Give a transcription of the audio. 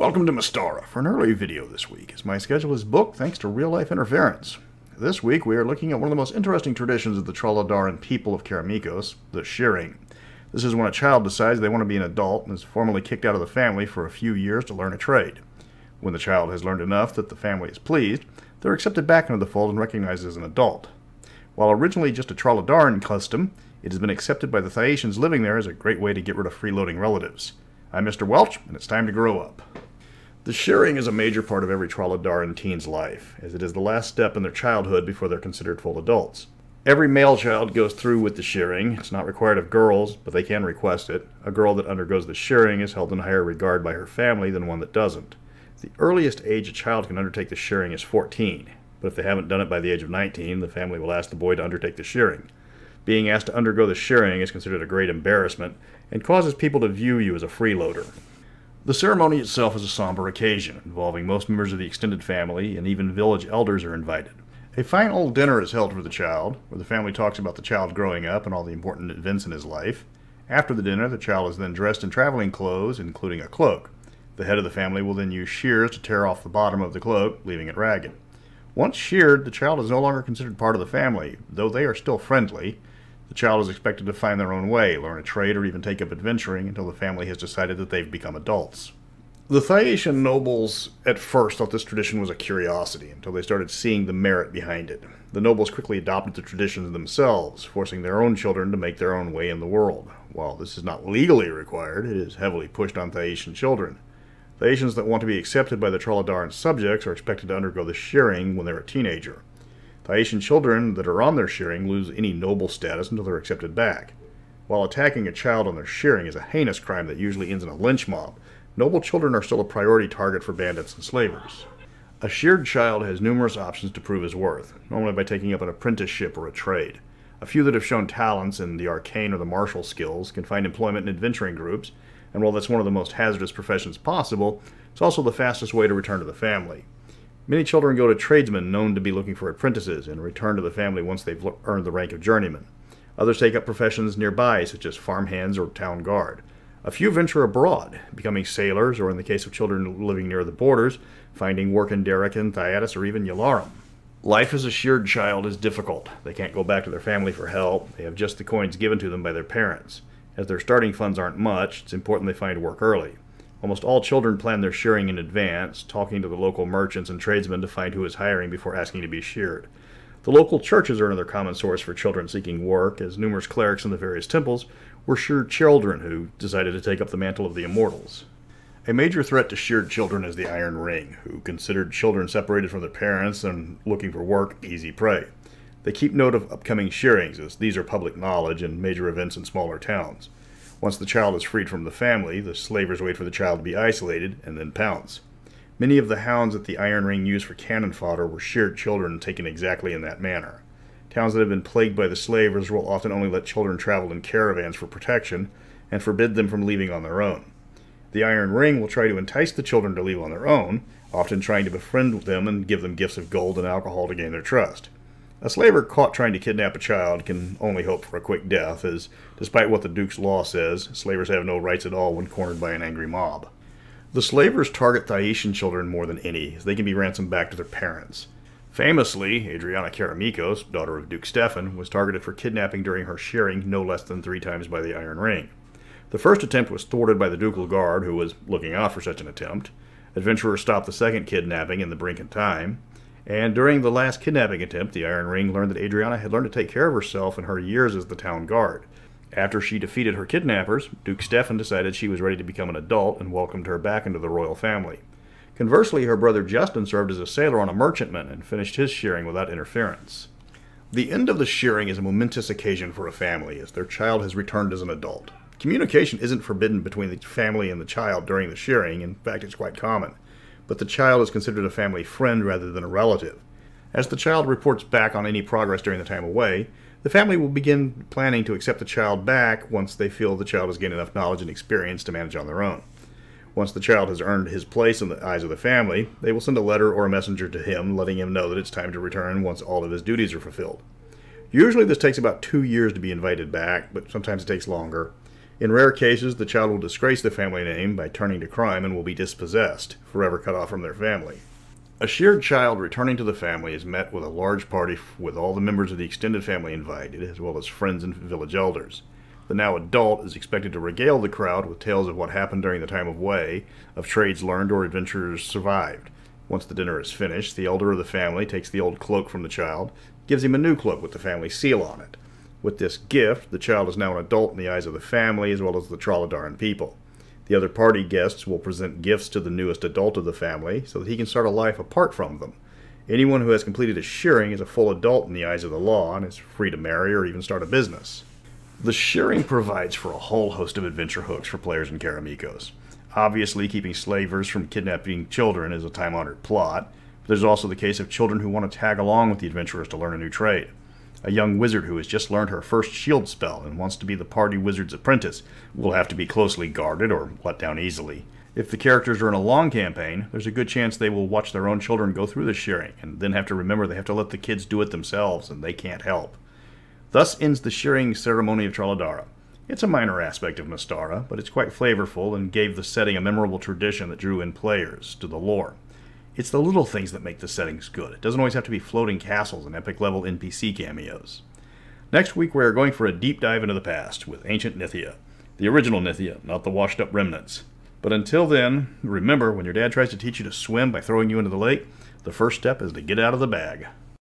Welcome to Mystara for an early video this week, as my schedule is booked thanks to real-life interference. This week we are looking at one of the most interesting traditions of the Traladaran people of Karameikos, the shearing. This is when a child decides they want to be an adult and is formally kicked out of the family for a few years to learn a trade. When the child has learned enough that the family is pleased, they're accepted back into the fold and recognized as an adult. While originally just a Traladaran custom, it has been accepted by the Thyatians living there as a great way to get rid of freeloading relatives. I'm Mr. Welch, and it's time to grow up. The shearing is a major part of every Traladaran teen's life, as it is the last step in their childhood before they're considered full adults. Every male child goes through with the shearing. It's not required of girls, but they can request it. A girl that undergoes the shearing is held in higher regard by her family than one that doesn't. The earliest age a child can undertake the shearing is 14, but if they haven't done it by the age of 19, the family will ask the boy to undertake the shearing. Being asked to undergo the shearing is considered a great embarrassment and causes people to view you as a freeloader. The ceremony itself is a somber occasion, involving most members of the extended family, and even village elders are invited. A fine old dinner is held for the child, where the family talks about the child growing up and all the important events in his life. After the dinner, the child is then dressed in traveling clothes, including a cloak. The head of the family will then use shears to tear off the bottom of the cloak, leaving it ragged. Once sheared, the child is no longer considered part of the family, though they are still friendly. The child is expected to find their own way, learn a trade, or even take up adventuring until the family has decided that they've become adults. The Thyatian nobles at first thought this tradition was a curiosity until they started seeing the merit behind it. The nobles quickly adopted the traditions themselves, forcing their own children to make their own way in the world. While this is not legally required, it is heavily pushed on Thyatian children. Thyatians that want to be accepted by the Traladaran subjects are expected to undergo the shearing when they're a teenager. Thyatian children that are on their shearing lose any noble status until they're accepted back. While attacking a child on their shearing is a heinous crime that usually ends in a lynch mob, noble children are still a priority target for bandits and slavers. A sheared child has numerous options to prove his worth, normally by taking up an apprenticeship or a trade. A few that have shown talents in the arcane or the martial skills can find employment in adventuring groups, and while that's one of the most hazardous professions possible, it's also the fastest way to return to the family. Many children go to tradesmen known to be looking for apprentices and return to the family once they've earned the rank of journeyman. Others take up professions nearby, such as farmhands or town guard. A few venture abroad, becoming sailors, or in the case of children living near the borders, finding work in Darokin, Thyatis, or even Ylaruam. Life as a sheared child is difficult. They can't go back to their family for help. They have just the coins given to them by their parents. As their starting funds aren't much, it's important they find work early. Almost all children plan their shearing in advance, talking to the local merchants and tradesmen to find who is hiring before asking to be sheared. The local churches are another common source for children seeking work, as numerous clerics in the various temples were sheared children who decided to take up the mantle of the immortals. A major threat to sheared children is the Iron Ring, who considered children separated from their parents and looking for work easy prey. They keep note of upcoming shearings, as these are public knowledge and major events in smaller towns. Once the child is freed from the family, the slavers wait for the child to be isolated and then pounce. Many of the hounds that the Iron Ring used for cannon fodder were sheared children taken exactly in that manner. Towns that have been plagued by the slavers will often only let children travel in caravans for protection and forbid them from leaving on their own. The Iron Ring will try to entice the children to leave on their own, often trying to befriend them and give them gifts of gold and alcohol to gain their trust. A slaver caught trying to kidnap a child can only hope for a quick death, as, despite what the Duke's law says, slavers have no rights at all when cornered by an angry mob. The slavers target Thyatian children more than any, as they can be ransomed back to their parents. Famously, Adriana Karameikos, daughter of Duke Stefan, was targeted for kidnapping during her shearing no less than three times by the Iron Ring. The first attempt was thwarted by the ducal guard, who was looking out for such an attempt. Adventurers stopped the second kidnapping in the brink of time, and during the last kidnapping attempt, the Iron Ring learned that Adriana had learned to take care of herself in her years as the town guard. After she defeated her kidnappers, Duke Stefan decided she was ready to become an adult and welcomed her back into the royal family. Conversely, her brother Justin served as a sailor on a merchantman and finished his shearing without interference. The end of the shearing is a momentous occasion for a family as their child has returned as an adult. Communication isn't forbidden between the family and the child during the shearing, in fact, it's quite common but the child is considered a family friend rather than a relative. As the child reports back on any progress during the time away, the family will begin planning to accept the child back once they feel the child has gained enough knowledge and experience to manage on their own. Once the child has earned his place in the eyes of the family, they will send a letter or a messenger to him letting him know that it's time to return once all of his duties are fulfilled. Usually this takes about two years to be invited back, but sometimes it takes longer. In rare cases, the child will disgrace the family name by turning to crime and will be dispossessed, forever cut off from their family. A sheared child returning to the family is met with a large party with all the members of the extended family invited, as well as friends and village elders. The now adult is expected to regale the crowd with tales of what happened during the time of Wei, of trades learned or adventures survived. Once the dinner is finished, the elder of the family takes the old cloak from the child, gives him a new cloak with the family seal on it. With this gift, the child is now an adult in the eyes of the family as well as the Traladaran people. The other party guests will present gifts to the newest adult of the family so that he can start a life apart from them. Anyone who has completed his shearing is a full adult in the eyes of the law and is free to marry or even start a business. The shearing provides for a whole host of adventure hooks for players in Karameikos. Obviously, keeping slavers from kidnapping children is a time honored plot, but there's also the case of children who want to tag along with the adventurers to learn a new trade a young wizard who has just learned her first shield spell and wants to be the party wizard's apprentice will have to be closely guarded or let down easily. If the characters are in a long campaign, there's a good chance they will watch their own children go through the shearing and then have to remember they have to let the kids do it themselves and they can't help. Thus ends the shearing ceremony of Traladara. It's a minor aspect of Mystara, but it's quite flavorful and gave the setting a memorable tradition that drew in players to the lore. It's the little things that make the settings good. It doesn't always have to be floating castles and epic level NPC cameos. Next week, we are going for a deep dive into the past with ancient Nithia. The original Nithia, not the washed up remnants. But until then, remember when your dad tries to teach you to swim by throwing you into the lake, the first step is to get out of the bag.